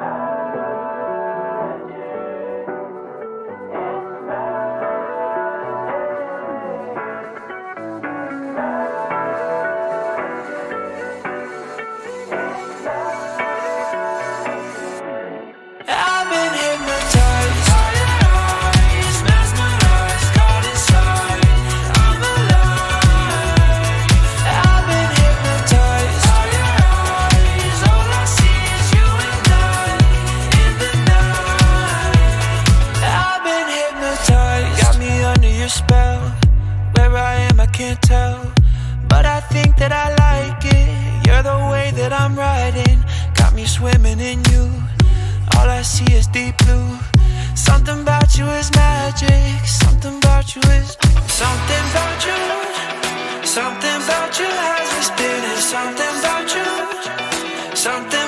I've spell. Where I am, I can't tell. But I think that I like it. You're the way that I'm riding. Got me swimming in you. All I see is deep blue. Something about you is magic. Something about you is something about you. Something about you has me spinning. Something about you. Something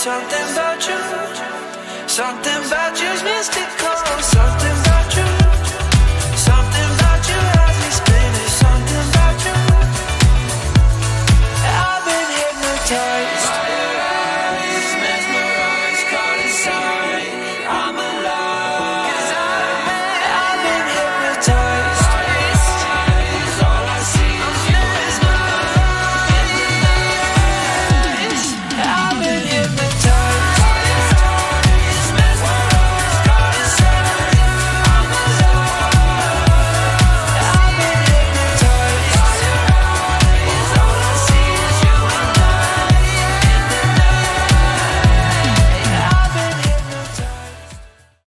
Something about you, something about you's mystical.